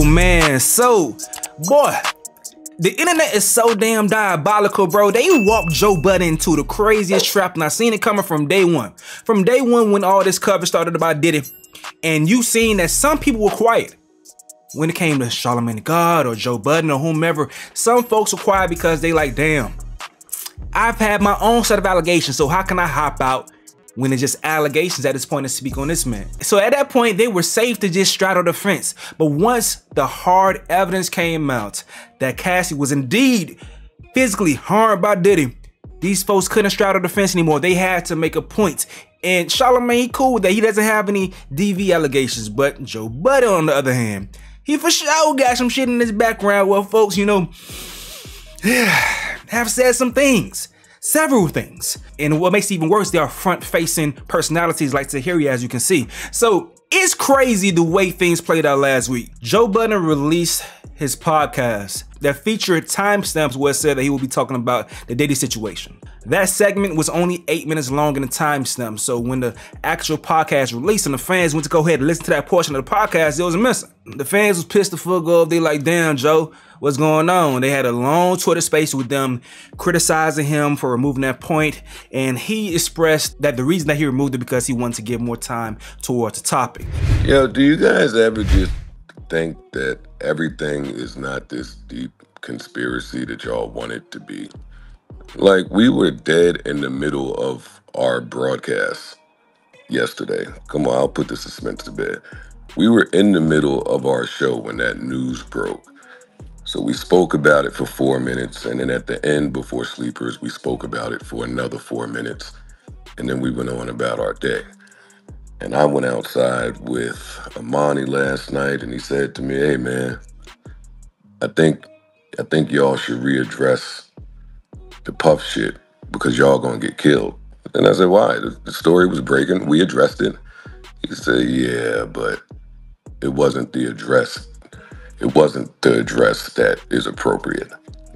Oh man, so boy, the internet is so damn diabolical, bro. They walked Joe Budden into the craziest trap, and I seen it coming from day one. From day one, when all this coverage started about Diddy, and you seen that some people were quiet when it came to Charlamagne God or Joe Budden or whomever. Some folks were quiet because they like, damn, I've had my own set of allegations, so how can I hop out when it's just allegations at this point to speak on this man. So at that point, they were safe to just straddle the fence. But once the hard evidence came out that Cassie was indeed physically harmed by Diddy, these folks couldn't straddle the fence anymore. They had to make a point. And Charlamagne, cool with that. He doesn't have any DV allegations. But Joe Budden, on the other hand, he for sure got some shit in his background where folks, you know, have said some things several things. And what makes it even worse, they are front-facing personalities like Tahiry, as you can see. So it's crazy the way things played out last week. Joe Budden released his podcast that featured timestamps where it said that he will be talking about the Diddy situation. That segment was only eight minutes long in the timestamp, so when the actual podcast released and the fans went to go ahead and listen to that portion of the podcast, it was missing. The fans was pissed the fuck off. They like, damn, Joe, what's going on? They had a long Twitter space with them criticizing him for removing that point, and he expressed that the reason that he removed it because he wanted to give more time towards the topic. Yo, do you guys ever just think that everything is not this deep conspiracy that y'all want it to be. Like, we were dead in the middle of our broadcast yesterday. Come on, I'll put the suspense to bed. We were in the middle of our show when that news broke. So we spoke about it for four minutes, and then at the end, before sleepers, we spoke about it for another four minutes, and then we went on about our day. And I went outside with Amani last night, and he said to me, "Hey, man, I think, I think y'all should readdress the puff shit because y'all gonna get killed." And I said, "Why?" The, story was breaking. We addressed it. He said, "Yeah, but it wasn't the address. It wasn't the address that is appropriate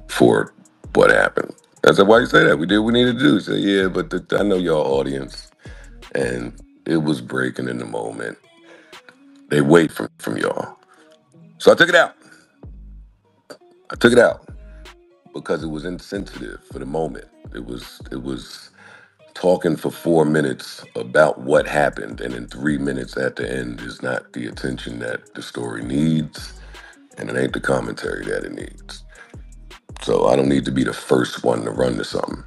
for what happened." I said, "Why you say that? We did what we needed to do." He said, "Yeah, but the, I know y'all audience, and it was breaking in the moment. They wait from, from y'all. So I took it out. I took it out because it was insensitive for the moment. It was it was talking for four minutes about what happened, and in three minutes at the end is not the attention that the story needs, and it ain't the commentary that it needs. So I don't need to be the first one to run to something.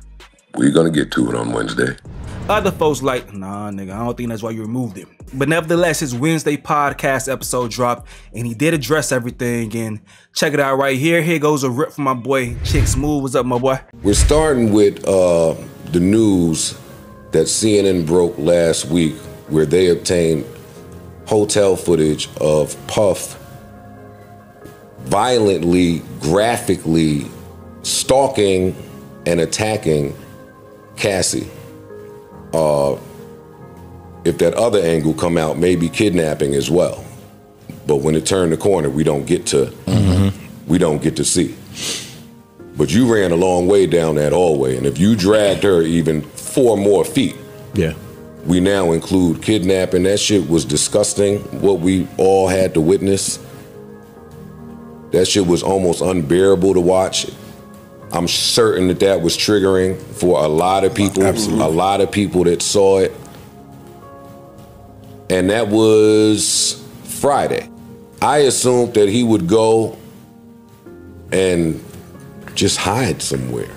We're gonna get to it on Wednesday. Other folks like, nah, nigga, I don't think that's why you removed him. But nevertheless, his Wednesday podcast episode dropped, and he did address everything. And check it out right here. Here goes a rip from my boy Chick Smooth. What's up, my boy? We're starting with uh, the news that CNN broke last week, where they obtained hotel footage of Puff violently, graphically stalking and attacking Cassie uh, if that other angle come out, maybe kidnapping as well. But when it turned the corner, we don't get to mm-hmm. we don't get to see. But you ran a long way down that hallway, and if you dragged her even four more feet, yeah, we now include kidnapping. That shit was disgusting. What we all had to witness. That shit was almost unbearable to watch. I'm certain that that was triggering for a lot of people, Absolutely. a lot of people that saw it. And that was Friday. I assumed that he would go and just hide somewhere.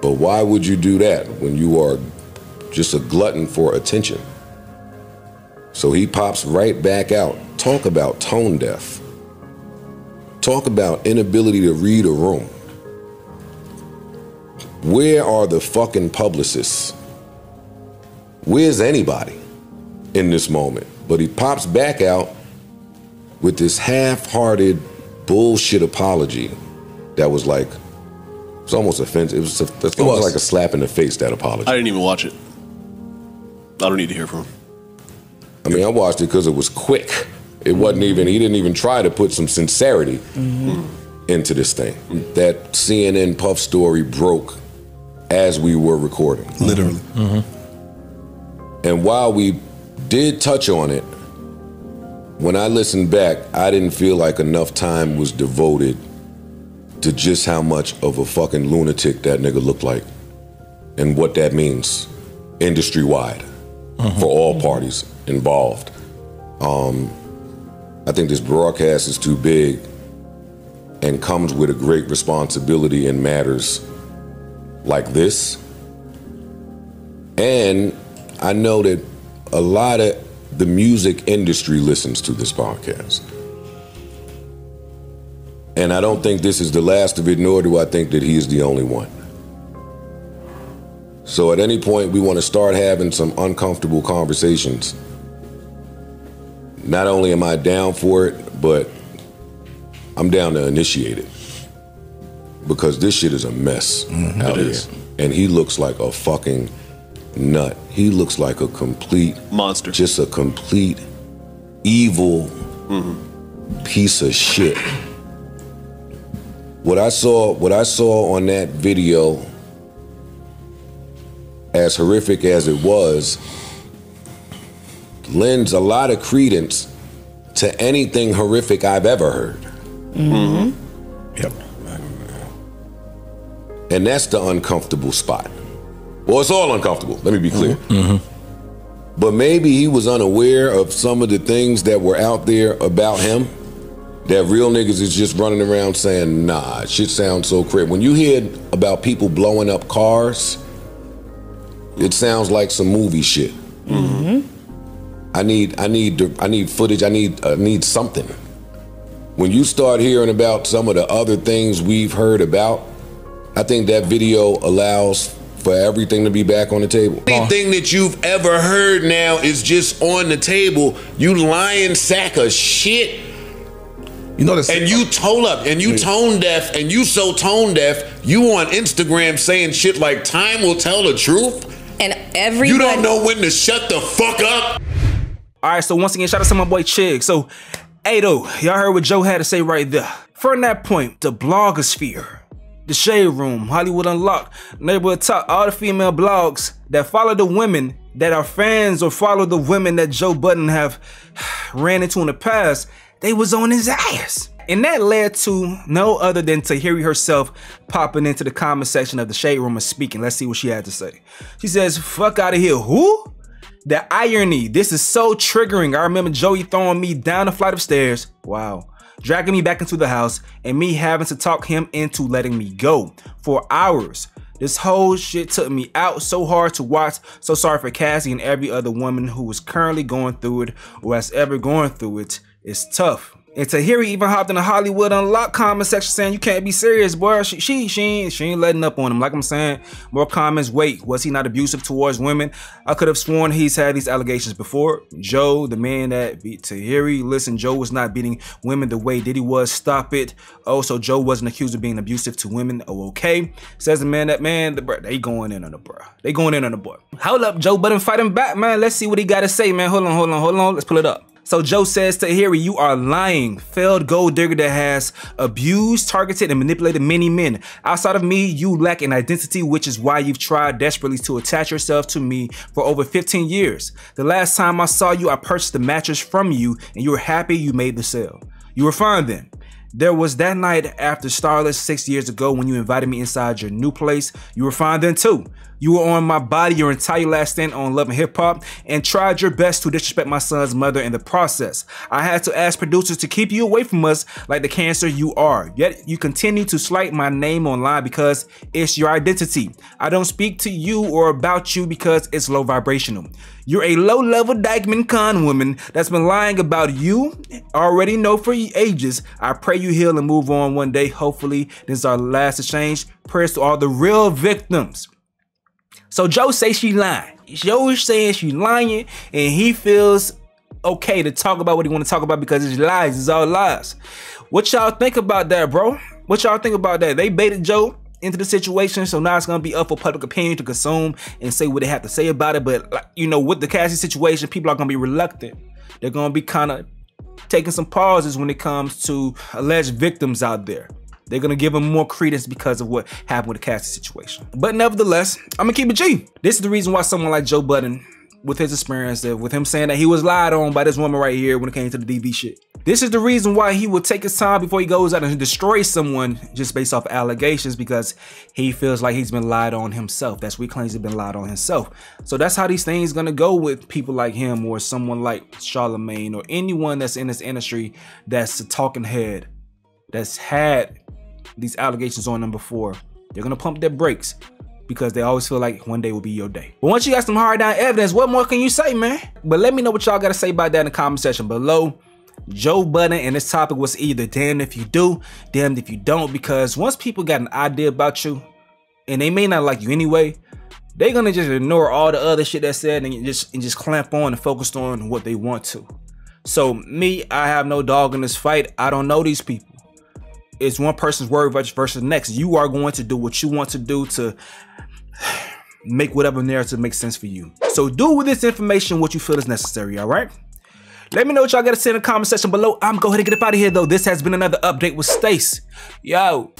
But why would you do that when you are just a glutton for attention? So he pops right back out. Talk about tone deaf. Talk about inability to read a room. Where are the fucking publicists? Where's anybody in this moment? But he pops back out with this half-hearted bullshit apology that was like it's almost offensive. It was, it was almost like a slap in the face. That apology. I didn't even watch it. I don't need to hear from him. I mean, I watched it because it was quick. It wasn't even, he didn't even try to put some sincerity mm-hmm. into this thing. That CNN Puff story broke as we were recording. Literally. Mm-hmm. And while we did touch on it, when I listen back, I didn't feel like enough time was devoted to just how much of a fucking lunatic that nigga looked like and what that means industry wide for all parties involved. Um, I think this broadcast is too big and comes with a great responsibility in matters like this. And I know that a lot of the music industry listens to this podcast. And I don't think this is the last of it, nor do I think that he is the only one. So at any point, we want to start having some uncomfortable conversations. Not only am I down for it, but I'm down to initiate it. Because this shit is a mess mm-hmm. out It here. is. And he looks like a fucking nut. He looks like a complete Monster. just a complete evil mm-hmm. piece of shit. What I saw, what I saw on that video, as horrific as it was, lends a lot of credence to anything horrific I've ever heard. Mm-hmm. Yep. And that's the uncomfortable spot. Well, it's all uncomfortable, let me be clear. Mm-hmm. Mm-hmm. But maybe he was unaware of some of the things that were out there about him. That real niggas is just running around saying, nah, shit sounds so crazy. When you hear about people blowing up cars, it sounds like some movie shit. I need, I need, I need footage. I need, I need something. When you start hearing about some of the other things we've heard about, I think that video allows for everything to be back on the table. Anything that you've ever heard now is just on the table. You lying sack of shit. You know the And you told up and you tone deaf and you so tone deaf, you on Instagram saying shit like time will tell the truth. And everybody. You don't know when to shut the fuck up. All right, so once again, shout out to my boy Chig. So, hey though, y'all heard what Joe had to say right there. From that point, the blogosphere, the Shade Room, Hollywood Unlocked, Neighborhood Talk, all the female blogs that follow the women that are fans or follow the women that Joe Budden have ran into in the past, they was on his ass. And that led to no other than Tahiry herself popping into the comment section of the Shade Room and speaking. Let's see what she had to say. She says, fuck out of here. Who? The irony, this is so triggering. I remember Joey throwing me down a flight of stairs. Wow. Dragging me back into the house and me having to talk him into letting me go for hours. This whole shit took me out so hard to watch. So sorry for Cassie and every other woman who is currently going through it or has ever gone through it. It's tough. And Tahiry even hopped in the Hollywood Unlocked comment section saying, You can't be serious, boy. She, she, she, ain't, she ain't letting up on him. Like I'm saying, more comments. Wait, was he not abusive towards women? I could have sworn he's had these allegations before. Joe, the man that beat Tahiry, listen, Joe was not beating women the way Diddy was. Stop it. Oh, so Joe wasn't accused of being abusive to women. Oh, okay. Says the man that, man, the bro, they going in on the bro. They going in on the boy. Hold up, Joe Budden fighting back, man. Let's see what he got to say, man. Hold on, hold on, hold on. Let's pull it up. So Joe says Tahiry, you are lying. Failed gold digger that has abused, targeted, and manipulated many men. Outside of me, you lack an identity, which is why you've tried desperately to attach yourself to me for over 15 years. The last time I saw you, I purchased the mattress from you, and you were happy you made the sale. You were fine then. There was that night after Starless six years ago when you invited me inside your new place. You were fine then too. You were on my body your entire last stint on Love and Hip Hop and tried your best to disrespect my son's mother in the process. I had to ask producers to keep you away from us like the cancer you are. Yet you continue to slight my name online because it's your identity. I don't speak to you or about you because it's low vibrational. You're a low level Dyckman con woman that's been lying about you. Already know for ages. I pray you heal and move on one day. Hopefully, this is our last exchange. Prayers to all the real victims. So Joe say she lying. Joe is saying she lying, and he feels okay to talk about what he want to talk about because it's lies. It's all lies. What y'all think about that, bro? What y'all think about that? They baited Joe into the situation, so now it's gonna be up for public opinion to consume and say what they have to say about it. But like, you know, with the Cassie situation, people are gonna be reluctant. They're gonna be kind of taking some pauses when it comes to alleged victims out there. They're gonna give him more credence because of what happened with the Cassie situation. But nevertheless, I'm gonna keep it G. This is the reason why someone like Joe Budden with his experience, with him saying that he was lied on by this woman right here when it came to the DV shit. This is the reason why he would take his time before he goes out and destroy someone just based off allegations because he feels like he's been lied on himself. That's what he claims he's been lied on himself. So that's how these things gonna go with people like him or someone like Charlamagne or anyone that's in this industry that's a talking head that's had these allegations on them before. They're gonna pump their brakes because they always feel like one day will be your day. But once you got some hard down evidence, what more can you say, man? But let me know what y'all got to say about that in the comment section below. Joe Budden and this topic was either damned if you do, damned if you don't, because once people got an idea about you, and they may not like you anyway, they're gonna just ignore all the other shit that's said and just and just clamp on and focus on what they want to. So me, I have no dog in this fight. I don't know these people. It's one person's word versus the next. You are going to do what you want to do to make whatever narrative makes sense for you. So do with this information what you feel is necessary, all right? Let me know what y'all got to say in the comment section below. I'm going to go ahead and get up out of here, though. This has been another update with Stace. Yo.